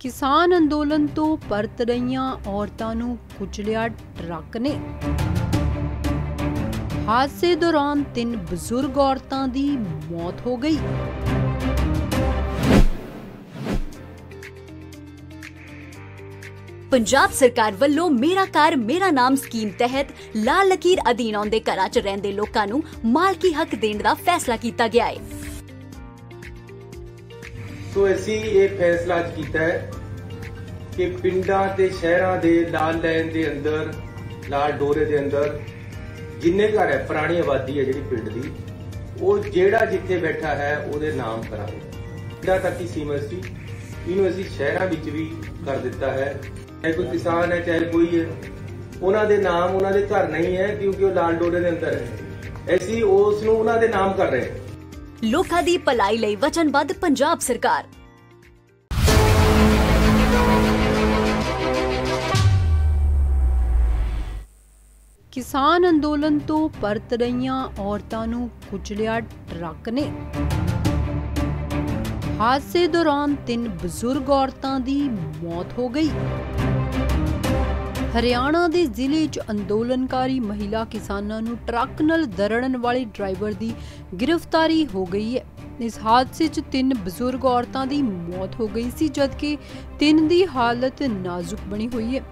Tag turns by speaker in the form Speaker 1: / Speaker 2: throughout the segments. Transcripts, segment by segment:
Speaker 1: ਕਿਸਾਨ ਅੰਦੋਲਨ ਤੋਂ ਪਰਤ ਰਹੀਆਂ ਔਰਤਾਂ ਨੂੰ ਕੁਚਲਿਆ ਟਰੱਕ ਨੇ। ਹਾਦਸੇ ਦੌਰਾਨ ਤਿੰਨ ਬਜ਼ੁਰਗ ਔਰਤਾਂ ਦੀ ਮੌਤ ਹੋ ਗਈ।
Speaker 2: ਪੰਜਾਬ ਸਰਕਾਰ ਵੱਲੋਂ ਮੇਰਾ ਘਰ, ਮੇਰਾ ਨਾਮ ਸਕੀਮ ਤਹਿਤ ਲਾਲ ਲਕੀਰ ਅਧੀਨ ਆਉਂਦੇ ਘਰਾਂ 'ਚ ਰਹਿੰਦੇ ਲੋਕਾਂ ਨੂੰ ਮਾਲਕੀ ਹੱਕ ਦੇਣ ਦਾ ਫੈਸਲਾ ਕੀਤਾ ਗਿਆ ਹੈ।
Speaker 3: ਸੋ ਅਸੀਂ ਇਹ ਫੈਸਲਾ ਅੱਜ ਕੀਤਾ ਹੈ ਕਿ ਪਿੰਡਾਂ ਤੇ ਸ਼ਹਿਰਾਂ ਦੇ ਲਾਲ ਲਾਈਨ ਦੇ ਅੰਦਰ, ਲਾਲ ਡੋਰੇ ਦੇ ਅੰਦਰ ਜਿੰਨੇ ਘਰ ਹੈ, ਪੁਰਾਣੀ ਆਬਾਦੀ ਹੈ ਜਿਹੜੀ ਪਿੰਡ ਦੀ, ਉਹ ਜਿਹੜਾ ਜਿੱਥੇ ਬੈਠਾ ਹੈ, ਉਹਦੇ ਨਾਮ ਕਰਾਂਗੇ ਜਿਹੜਾ ਤੱਕ ਹੀ ਸੀਮਤ ਸੀ। ਇਹਨੂੰ ਅਸੀਂ ਸ਼ਹਿਰਾਂ ਵਿੱਚ ਵੀ ਕਰ ਦਿੱਤਾ ਹੈ। ਚਾਹੇ ਕੋਈ ਕਿਸਾਨ ਹੈ, ਚਾਹੇ ਕੋਈ ਹੈ ਉਹਨਾਂ ਦੇ ਨਾਮ ਉਹਨਾਂ ਦੇ ਘਰ ਨਹੀਂ ਹੈ ਕਿਉਂਕਿ ਉਹ ਲਾਲ ਡੋਰੇ ਦੇ ਅੰਦਰ ਹੈ। ਅਸੀਂ ਉਸ ਨੂੰ ਉਹਨਾਂ ਦੇ ਨਾਮ ਕਰ ਰਹੇ
Speaker 2: ਲੋਕਾਂ ਦੀ ਭਲਾਈ ਲਈ ਵਚਨਬੱਧ ਪੰਜਾਬ ਸਰਕਾਰ।
Speaker 1: ਕਿਸਾਨ ਅੰਦੋਲਨ ਤੋਂ ਪਰਤ ਰਹੀਆਂ ਔਰਤਾਂ ਨੂੰ ਕੁਚਲਿਆ ਟਰੱਕ ਨੇ। ਹਾਦਸੇ ਦੌਰਾਨ ਤਿੰਨ ਬਜ਼ੁਰਗ ਔਰਤਾਂ ਦੀ ਮੌਤ ਹੋ ਗਈ। ਹਰਿਆਣਾ ਦੇ ਜ਼ਿਲ੍ਹੇ 'ਚ ਅੰਦੋਲਨਕਾਰੀ ਮਹਿਲਾ ਕਿਸਾਨਾਂ ਨੂੰ ਟਰੱਕ ਨਾਲ ਦਰੜਨ ਵਾਲੇ ਡਰਾਈਵਰ ਦੀ ਗ੍ਰਿਫਤਾਰੀ ਹੋ ਗਈ ਹੈ। ਇਸ ਹਾਦਸੇ 'ਚ ਤਿੰਨ ਬਜ਼ੁਰਗ ਔਰਤਾਂ ਦੀ ਮੌਤ ਹੋ ਗਈ ਸੀ, ਜਦਕਿ ਤਿੰਨ ਦੀ ਹਾਲਤ ਨਾਜ਼ੁਕ ਬਣੀ ਹੋਈ ਹੈ।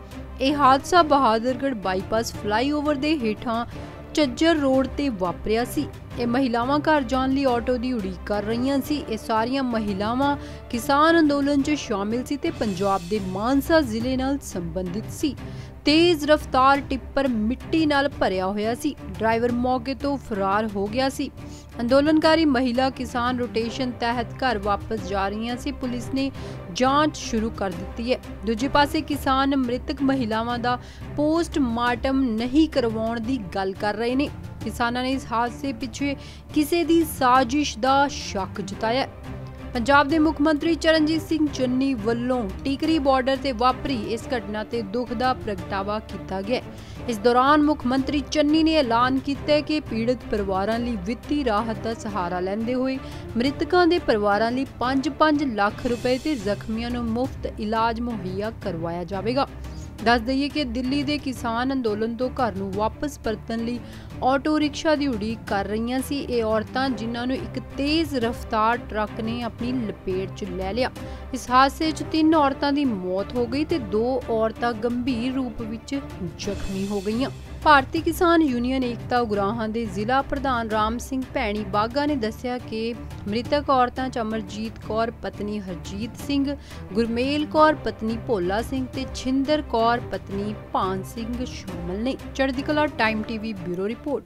Speaker 1: ਇਹ ਹਾਦਸਾ ਬਹਾਦਰਗੜ੍ਹ ਬਾਈਪਾਸ ਫਲਾਈਓਵਰ ਦੇ ਹੇਠਾਂ ਚੱਜਰ ਰੋਡ ਤੇ ਵਾਪਰਿਆ ਸੀ। ਇਹ ਮਹਿਲਾਵਾਂ ਘਰ ਜਾਣ ਲਈ ਆਟੋ ਦੀ ਉਡੀਕ ਕਰ ਰਹੀਆਂ ਸੀ। ਇਹ ਸਾਰੀਆਂ ਮਹਿਲਾਵਾਂ ਕਿਸਾਨ ਅੰਦੋਲਨ 'ਚ ਸ਼ਾਮਿਲ ਸੀ ਤੇ ਪੰਜਾਬ ਦੇ ਮਾਨਸਾ ਜ਼ਿਲ੍ਹੇ ਨਾਲ ਸੰਬੰਧਿਤ ਸੀ। ਤੇਜ਼ ਰਫ਼ਤਾਰ ਟਿੱਪਰ ਮਿੱਟੀ ਨਾਲ ਭਰਿਆ ਹੋਇਆ ਸੀ। ਡਰਾਈਵਰ ਮੌਕੇ ਤੋਂ ਫਰਾਰ ਹੋ ਗਿਆ ਸੀ। ਅੰਦੋਲਨਕਾਰੀ ਮਹਿਲਾ ਕਿਸਾਨ ਰੋਟੇਸ਼ਨ ਤਹਿਤ ਘਰ ਵਾਪਸ ਜਾ ਰਹੀਆਂ ਸੀ। ਪੁਲਿਸ ਨੇ ਜਾਂਚ ਸ਼ੁਰੂ ਕਰ ਦਿੱਤੀ ਹੈ। ਦੂਜੇ ਪਾਸੇ ਕਿਸਾਨ ਮ੍ਰਿਤਕ ਮਹਿਲਾਵਾਂ ਦਾ ਪੋਸਟਮਾਰਟਮ ਨਹੀਂ ਕਰਵਾਉਣ ਦੀ ਗੱਲ ਕਰ ਰਹੇ ਨੇ। ਕਿਸਾਨਾਂ ਨੇ ਇਸ ਹਾਦਸੇ ਪਿੱਛੇ ਕਿਸੇ ਦੀ ਸਾਜ਼ਿਸ਼ ਦਾ ਸ਼ੱਕ ਜਤਾਇਆ ਪੰਜਾਬ ਦੇ ਮੁੱਖ ਮੰਤਰੀ ਚਰਨਜੀਤ ਸਿੰਘ ਚੰਨੀ ਵੱਲੋਂ ਟਿਕਰੀ ਬਾਰਡਰ ਤੇ ਵਾਪਰੀ ਇਸ ਘਟਨਾ ਤੇ ਦੁੱਖ ਦਾ ਪ੍ਰਗਟਾਵਾ ਕੀਤਾ ਗਿਆ। ਇਸ ਦੌਰਾਨ ਮੁੱਖ ਮੰਤਰੀ ਚੰਨੀ ਨੇ ਐਲਾਨ ਕੀਤਾ ਕਿ ਪੀੜਤ ਪਰਿਵਾਰਾਂ ਲਈ ਵਿੱਤੀ ਰਾਹਤ ਦਾ ਸਹਾਰਾ ਲੈਂਦੇ ਹੋਏ ਮ੍ਰਿਤਕਾਂ ਦੇ ਪਰਿਵਾਰਾਂ ਲਈ 5-5 ਲੱਖ ਰੁਪਏ ਤੇ ਜ਼ਖਮੀਆਂ ਨੂੰ ਮੁਫਤ ਇਲਾਜ ਮੁਹੱਈਆ ਕਰਵਾਇਆ ਜਾਵੇਗਾ। ਦੱਸ ਦਈਏ ਕਿ ਦਿੱਲੀ ਦੇ ਕਿਸਾਨ ਅੰਦੋਲਨ ਤੋਂ ਘਰ ਨੂੰ ਵਾਪਸ ਪਰਤਣ ਲਈ ਆਟੋ ਰਿਕਸ਼ਾ ਦੀ ਉਡੀਕ ਕਰ ਰਹੀਆਂ ਸੀ। ਇਹ ਔਰਤਾਂ ਜਿਨ੍ਹਾਂ ਨੂੰ ਇੱਕ ਤੇਜ਼ ਰਫ਼ਤਾਰ ਟਰੱਕ ਨੇ ਆਪਣੀ ਲਪੇਟ 'ਚ ਲੈ ਲਿਆ। ਇਸ ਹਾਦਸੇ 'ਚ ਤਿੰਨ ਔਰਤਾਂ ਦੀ ਮੌਤ ਹੋ ਗਈ ਤੇ ਦੋ ਔਰਤਾਂ ਗੰਭੀਰ ਰੂਪ ਵਿੱਚ ਜ਼ਖਮੀ ਹੋ ਗਈਆਂ। ਭਾਰਤੀ ਕਿਸਾਨ ਯੂਨੀਅਨ ਏਕਤਾ ਉਗਰਾਹਾਂ ਦੇ ਜ਼ਿਲ੍ਹਾ ਪ੍ਰਧਾਨ ਰਾਮ ਸਿੰਘ ਭੈਣੀ ਬਾਗਾ ਨੇ ਦੱਸਿਆ ਕਿ ਮ੍ਰਿਤਕ ਔਰਤਾਂ 'ਚ ਅਮਰਜੀਤ ਕੌਰ, ਪਤਨੀ ਹਰਜੀਤ ਸਿੰਘ, ਗੁਰਮੇਲ ਕੌਰ, ਪਤਨੀ ਭੋਲਾ ਸਿੰਘ ਤੇ ਛਿੰਦਰ ਕੌਰ, ਪਤਨੀ ਭਾਨ ਸਿੰਘ ਸ਼ਾਮਲ ਨੇ। ਚੜ੍ਹਦੀ ਕਲਾ ਟਾਈਮ ਟੀਵੀ ਬਿਊਰੋ ਰਿਪੋਰਟ।